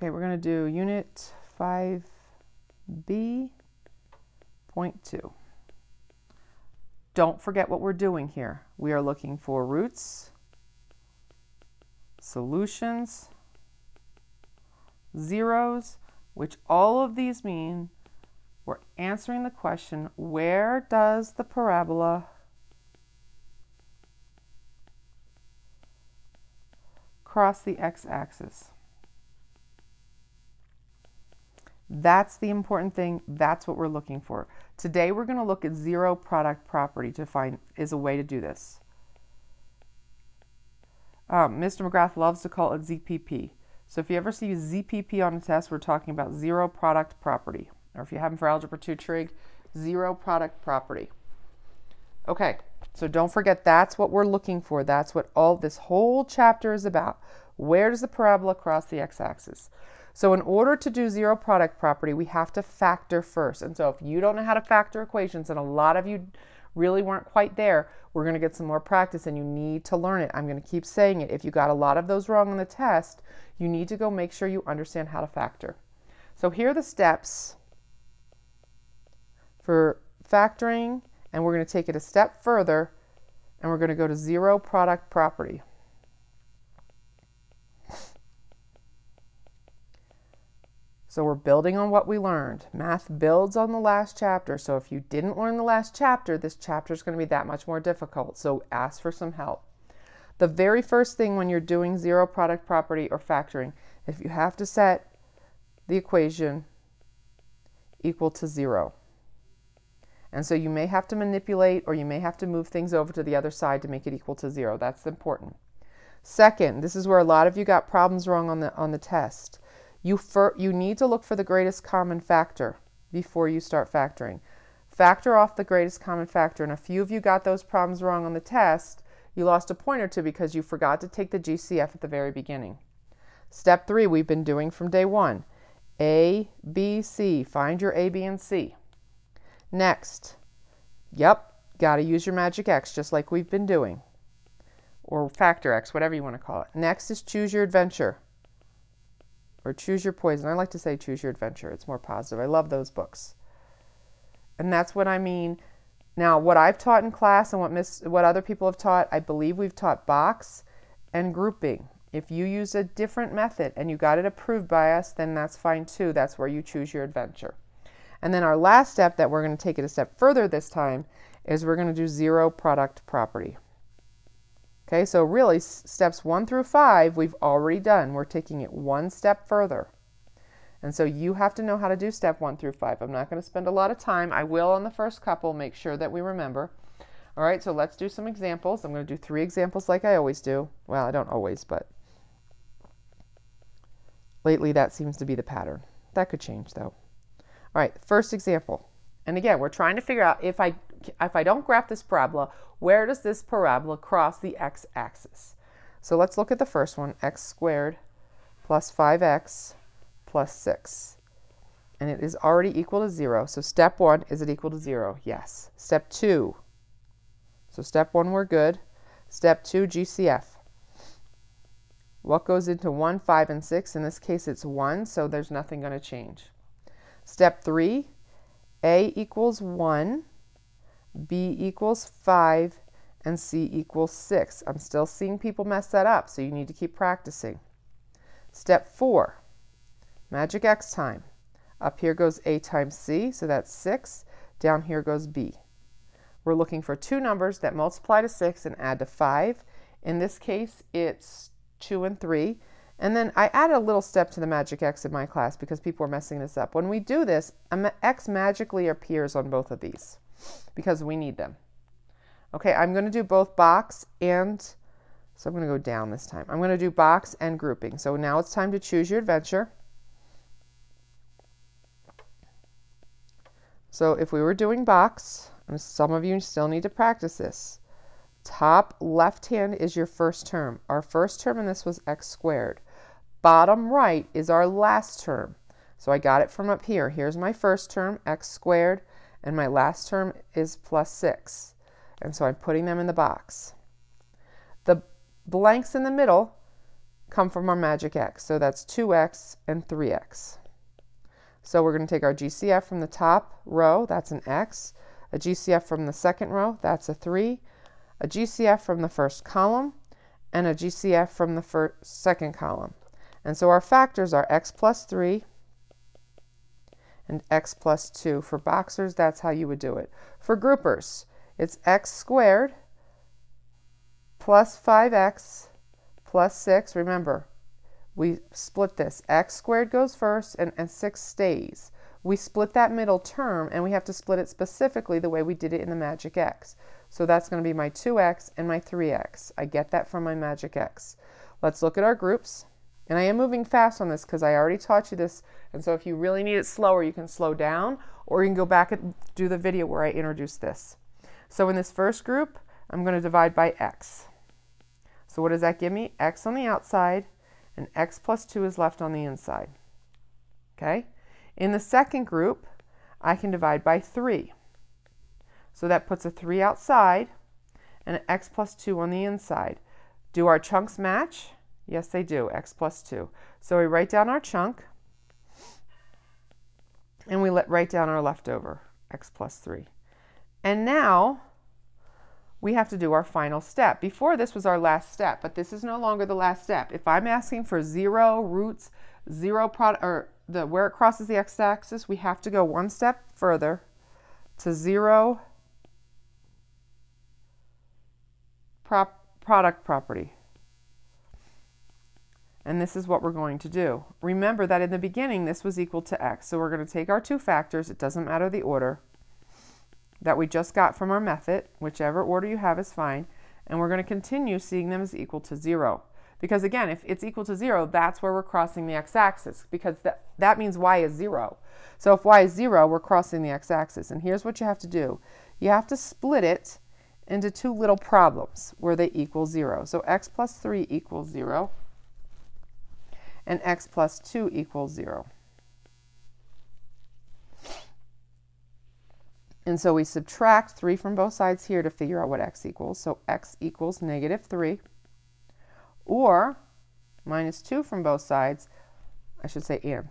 Okay, we're going to do unit 5b, point 2. Don't forget what we're doing here. We are looking for roots, solutions, zeros, which all of these mean we're answering the question, where does the parabola cross the x-axis? That's the important thing. That's what we're looking for. Today we're going to look at zero product property to find is a way to do this. Um, Mr. McGrath loves to call it ZPP. So if you ever see ZPP on a test, we're talking about zero product property. Or if you have them for Algebra 2 trig, zero product property. Okay, so don't forget that's what we're looking for. That's what all this whole chapter is about. Where does the parabola cross the x-axis? So in order to do zero product property, we have to factor first. And so if you don't know how to factor equations, and a lot of you really weren't quite there, we're going to get some more practice and you need to learn it. I'm going to keep saying it. If you got a lot of those wrong on the test, you need to go make sure you understand how to factor. So here are the steps for factoring, and we're going to take it a step further, and we're going to go to zero product property. So we're building on what we learned. Math builds on the last chapter. So if you didn't learn the last chapter, this chapter is going to be that much more difficult. So ask for some help. The very first thing when you're doing zero product property or factoring, if you have to set the equation equal to zero. And so you may have to manipulate or you may have to move things over to the other side to make it equal to zero. That's important. Second, this is where a lot of you got problems wrong on the, on the test. You, for, you need to look for the greatest common factor before you start factoring. Factor off the greatest common factor, and a few of you got those problems wrong on the test. You lost a point or two because you forgot to take the GCF at the very beginning. Step three, we've been doing from day one. A, B, C. Find your A, B, and C. Next, yep, got to use your magic X just like we've been doing. Or factor X, whatever you want to call it. Next is choose your adventure or Choose Your Poison. I like to say Choose Your Adventure. It's more positive. I love those books. And that's what I mean. Now, what I've taught in class and what miss, what other people have taught, I believe we've taught box and grouping. If you use a different method and you got it approved by us, then that's fine too. That's where you choose your adventure. And then our last step that we're going to take it a step further this time is we're going to do zero product property. Okay, so really steps one through five we've already done. We're taking it one step further. And so you have to know how to do step one through five. I'm not going to spend a lot of time. I will on the first couple make sure that we remember. All right, so let's do some examples. I'm going to do three examples like I always do. Well, I don't always, but lately that seems to be the pattern. That could change though. All right, first example. And again, we're trying to figure out if I if I don't graph this parabola, where does this parabola cross the x-axis? So let's look at the first one, x squared plus 5x plus 6. And it is already equal to 0. So step 1, is it equal to 0? Yes. Step 2. So step 1, we're good. Step 2, GCF. What goes into 1, 5, and 6? In this case, it's 1, so there's nothing going to change. Step 3, A equals 1 B equals 5, and C equals 6. I'm still seeing people mess that up, so you need to keep practicing. Step 4, magic X time. Up here goes A times C, so that's 6. Down here goes B. We're looking for two numbers that multiply to 6 and add to 5. In this case, it's 2 and 3. And then I added a little step to the magic X in my class because people were messing this up. When we do this, X magically appears on both of these because we need them. Okay, I'm going to do both box and, so I'm going to go down this time. I'm going to do box and grouping. So now it's time to choose your adventure. So if we were doing box, and some of you still need to practice this, top left hand is your first term. Our first term in this was x squared. Bottom right is our last term. So I got it from up here. Here's my first term, x squared and my last term is plus 6. And so I'm putting them in the box. The blanks in the middle come from our magic x. So that's 2x and 3x. So we're going to take our GCF from the top row, that's an x, a GCF from the second row, that's a 3, a GCF from the first column, and a GCF from the first, second column. And so our factors are x plus 3 and x plus 2. For boxers, that's how you would do it. For groupers, it's x squared plus 5x plus 6. Remember, we split this. x squared goes first and, and 6 stays. We split that middle term and we have to split it specifically the way we did it in the magic x. So that's going to be my 2x and my 3x. I get that from my magic x. Let's look at our groups. And I am moving fast on this because I already taught you this. And so if you really need it slower, you can slow down or you can go back and do the video where I introduced this. So in this first group, I'm going to divide by x. So what does that give me? x on the outside and x plus 2 is left on the inside. Okay? In the second group, I can divide by 3. So that puts a 3 outside and an x plus 2 on the inside. Do our chunks match? Yes, they do, x plus 2. So we write down our chunk, and we let write down our leftover, x plus 3. And now we have to do our final step. Before this was our last step, but this is no longer the last step. If I'm asking for zero roots, zero product, or the where it crosses the x-axis, we have to go one step further to zero prop, product property. And this is what we're going to do. Remember that in the beginning, this was equal to x. So we're going to take our two factors, it doesn't matter the order, that we just got from our method, whichever order you have is fine, and we're going to continue seeing them as equal to 0. Because again, if it's equal to 0, that's where we're crossing the x-axis, because that, that means y is 0. So if y is 0, we're crossing the x-axis. And here's what you have to do. You have to split it into two little problems where they equal 0. So x plus 3 equals 0 and x plus 2 equals 0. And so we subtract 3 from both sides here to figure out what x equals. So x equals negative 3. Or minus 2 from both sides, I should say and,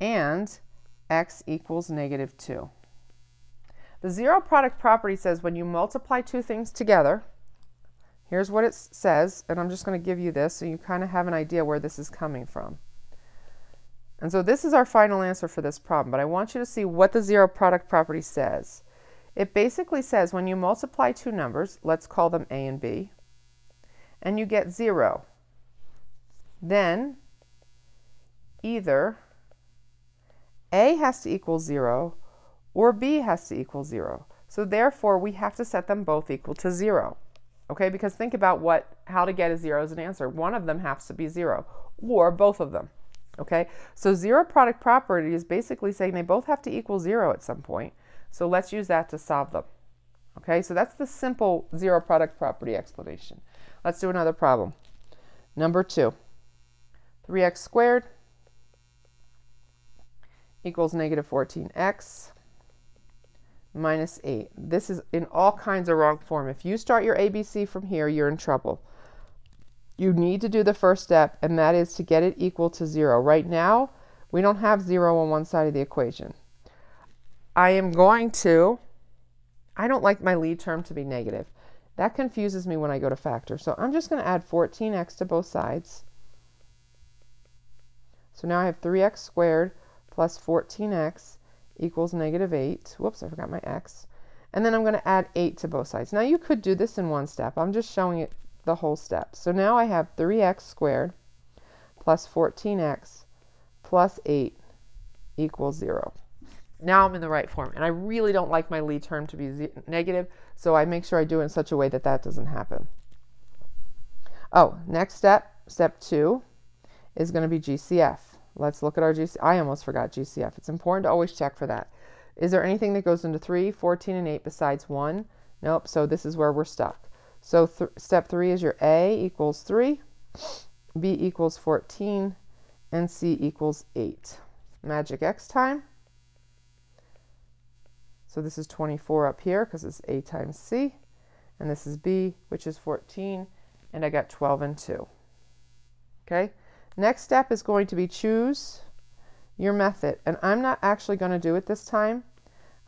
and x equals negative 2. The zero product property says when you multiply two things together, Here's what it says, and I'm just going to give you this so you kind of have an idea where this is coming from. And so this is our final answer for this problem, but I want you to see what the zero product property says. It basically says when you multiply two numbers, let's call them A and B, and you get zero, then either A has to equal zero or B has to equal zero. So therefore, we have to set them both equal to zero. Okay, because think about what how to get a zero as an answer. One of them has to be zero, or both of them. Okay, so zero product property is basically saying they both have to equal zero at some point. So let's use that to solve them. Okay, so that's the simple zero product property explanation. Let's do another problem. Number two, 3x squared equals negative 14x minus 8. This is in all kinds of wrong form. If you start your ABC from here, you're in trouble. You need to do the first step, and that is to get it equal to 0. Right now, we don't have 0 on one side of the equation. I am going to, I don't like my lead term to be negative. That confuses me when I go to factor. So I'm just going to add 14x to both sides. So now I have 3x squared plus 14x equals negative 8. Whoops, I forgot my x. And then I'm going to add 8 to both sides. Now you could do this in one step. I'm just showing it the whole step. So now I have 3x squared plus 14x plus 8 equals 0. Now I'm in the right form. And I really don't like my lead term to be negative, so I make sure I do it in such a way that that doesn't happen. Oh, next step, step 2, is going to be GCF. Let's look at our GCF. I almost forgot GCF. It's important to always check for that. Is there anything that goes into 3, 14, and 8 besides 1? Nope, so this is where we're stuck. So th step 3 is your A equals 3, B equals 14, and C equals 8. Magic X time. So this is 24 up here because it's A times C. And this is B, which is 14. And I got 12 and 2. Okay, next step is going to be choose your method. And I'm not actually going to do it this time.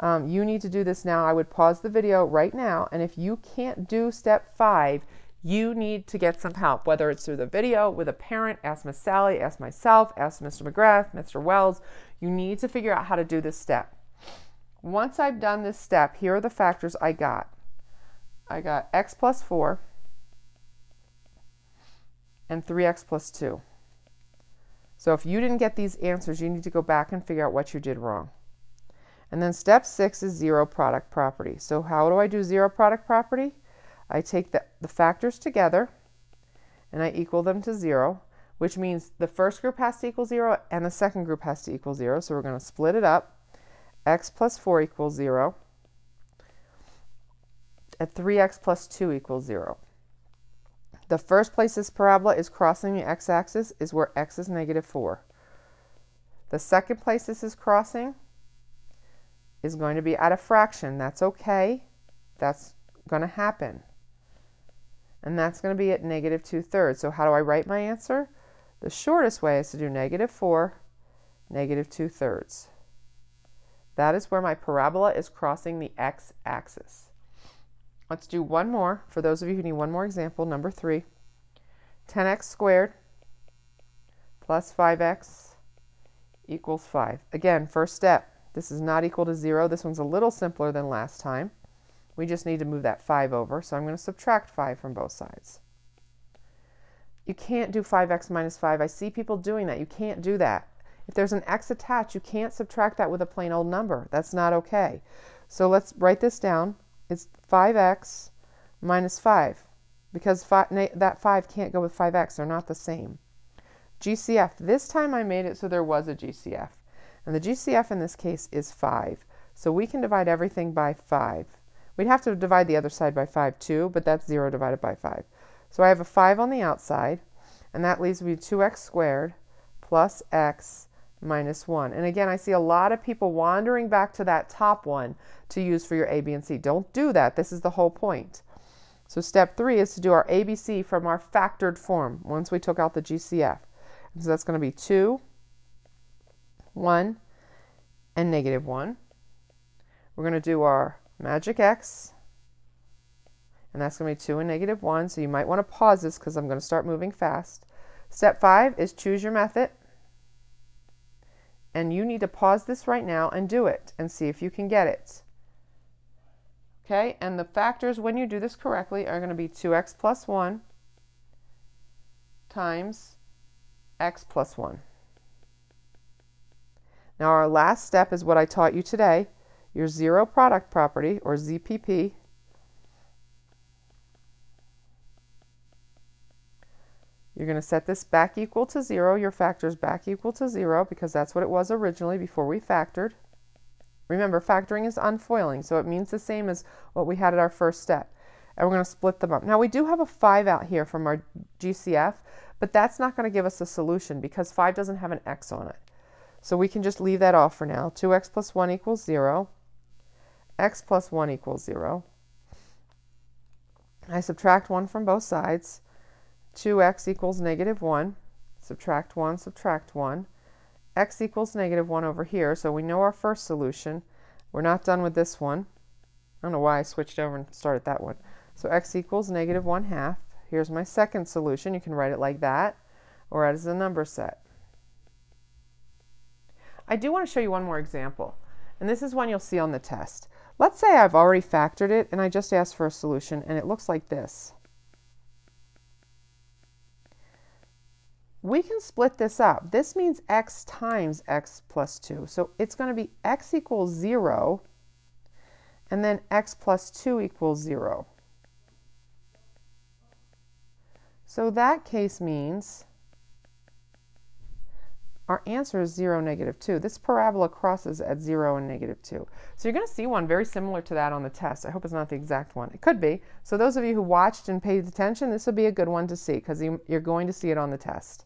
Um, you need to do this now. I would pause the video right now. And if you can't do step five, you need to get some help, whether it's through the video, with a parent, ask Miss Sally, ask myself, ask Mr. McGrath, Mr. Wells. You need to figure out how to do this step. Once I've done this step, here are the factors I got. I got x plus 4 and 3x plus 2. So if you didn't get these answers, you need to go back and figure out what you did wrong. And then step six is zero product property. So how do I do zero product property? I take the, the factors together and I equal them to zero, which means the first group has to equal zero and the second group has to equal zero. So we're going to split it up. x plus 4 equals zero. And 3x plus 2 equals zero. The first place this parabola is crossing the x-axis is where x is negative 4. The second place this is crossing is going to be at a fraction. That's okay. That's going to happen and that's going to be at negative 2 thirds. So how do I write my answer? The shortest way is to do negative 4, negative 2 thirds. That is where my parabola is crossing the x-axis. Let's do one more. For those of you who need one more example, number 3. 10x squared plus 5x equals 5. Again, first step. This is not equal to 0. This one's a little simpler than last time. We just need to move that 5 over, so I'm going to subtract 5 from both sides. You can't do 5x minus 5. I see people doing that. You can't do that. If there's an x attached, you can't subtract that with a plain old number. That's not okay. So let's write this down. It's 5x minus 5 because that 5 can't go with 5x. They're not the same. GCF. This time I made it so there was a GCF. And the GCF in this case is 5. So we can divide everything by 5. We'd have to divide the other side by 5 too, but that's 0 divided by 5. So I have a 5 on the outside, and that leaves me 2x squared plus x minus 1. And again, I see a lot of people wandering back to that top one to use for your a, b, and c. Don't do that. This is the whole point. So step 3 is to do our ABC from our factored form once we took out the GCF. And so that's going to be 2, 1, and negative 1. We're going to do our magic x, and that's going to be 2 and negative 1, so you might want to pause this because I'm going to start moving fast. Step 5 is choose your method, and you need to pause this right now and do it and see if you can get it. Okay, and the factors when you do this correctly are going to be 2x plus 1 times x plus 1. Now our last step is what I taught you today, your zero product property, or ZPP, You're going to set this back equal to 0, your factors back equal to 0, because that's what it was originally before we factored. Remember, factoring is unfoiling, so it means the same as what we had at our first step. And we're going to split them up. Now, we do have a 5 out here from our GCF, but that's not going to give us a solution because 5 doesn't have an x on it. So we can just leave that off for now. 2x plus 1 equals 0 x plus 1 equals 0. I subtract 1 from both sides. 2x equals negative 1. Subtract 1, subtract 1. x equals negative 1 over here, so we know our first solution. We're not done with this one. I don't know why I switched over and started that one. So x equals negative 1 half. Here's my second solution. You can write it like that or as a number set. I do want to show you one more example. And this is one you'll see on the test. Let's say I've already factored it and I just asked for a solution and it looks like this. We can split this up. This means x times x plus 2. So it's going to be x equals 0 and then x plus 2 equals 0. So that case means our answer is 0, negative 2. This parabola crosses at 0 and negative 2. So you're going to see one very similar to that on the test. I hope it's not the exact one. It could be. So those of you who watched and paid attention, this will be a good one to see because you're going to see it on the test.